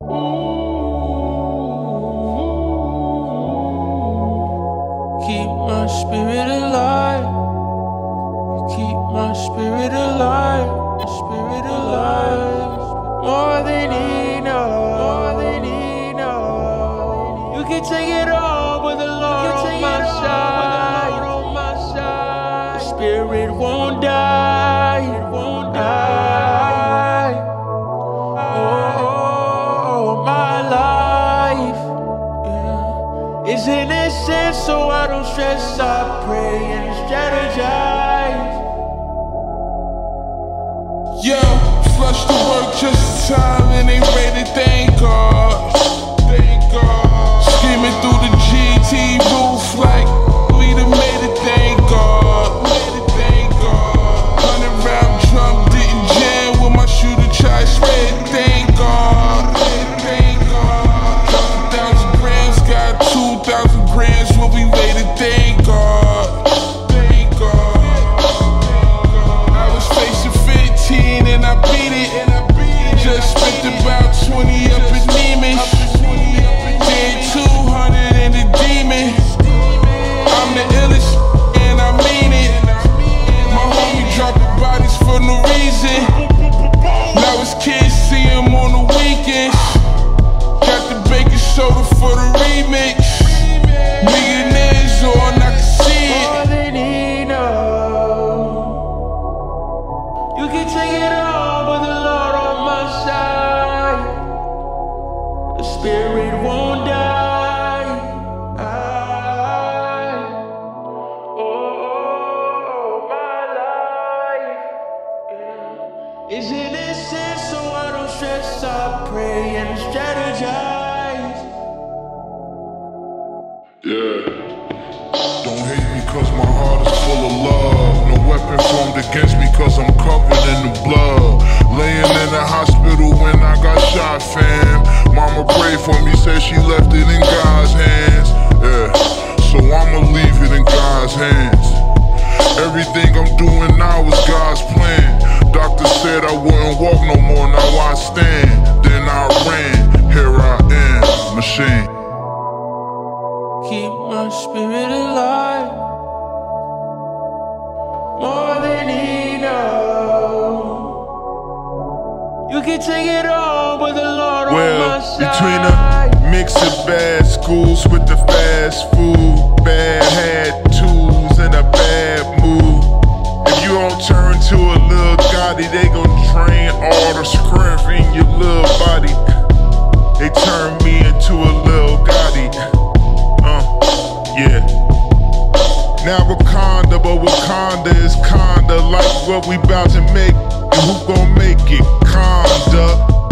Keep my spirit alive. You keep my spirit alive. Spirit alive. More than enough. More than enough. You can take it all, but the Lord on my side. On my side. Spirit won't die. It won't It's innocent, so I don't stress. I pray and strategize. Yo, flush the work just in time and they ready thank God. Thank God. Screaming through the GT for the remix. Millionaires on, I can see it. More than enough. You can take it all, but the Lord on my side. The spirit won't die. I, oh, my life. Is innocent, so I don't stress. I pray and strategize. Cause my heart is full of love. No weapon formed against me cause I'm covered in the blood. Laying in the hospital when I got shot, fam. Mama prayed for me, said she left it in God's hands. Yeah. So I'ma leave it in God's hands. Everything I'm doing now is God's plan. Doctor said I wouldn't walk no more, now I stand. Then I ran, here I am, machine. Keep my spirit alive. More than. You can take it all, but the Lord on my Well, side. between a mix of bad schools with the fast food, bad hat tools, and a bad mood. If you don't turn to a little Gotti, they gon' drain all the strength in your little body. They turn me into a little Gotti. Uh, yeah. Now but Wakanda is kinda like what we bout to make. And who gon' make it? Donda.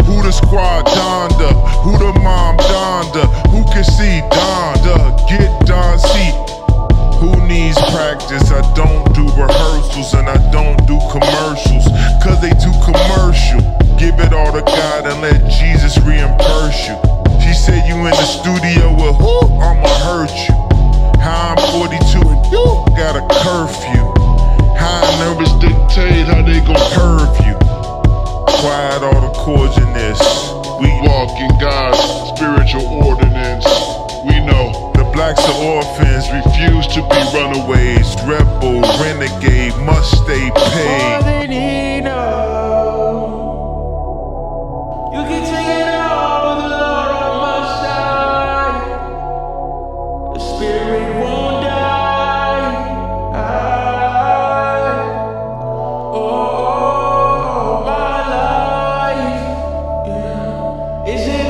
Who the squad Donda? Who the mom Donda? Who can see Donda? Get Don C. Who needs practice? I don't do rehearsals and I don't do commercials. Cause they too commercial. Give it all to God and let Jesus reimburse you. She said you in the studio with who? I'ma hurt you. How I'm 42 and you got a curfew. How nervous dictate how they gon' curve you. Quiet all the chords in this. We walk in God's spiritual ordinance. We know the blacks are orphans, refuse to be runaways, rebel, renegade, must stay paid. More they enough. Is it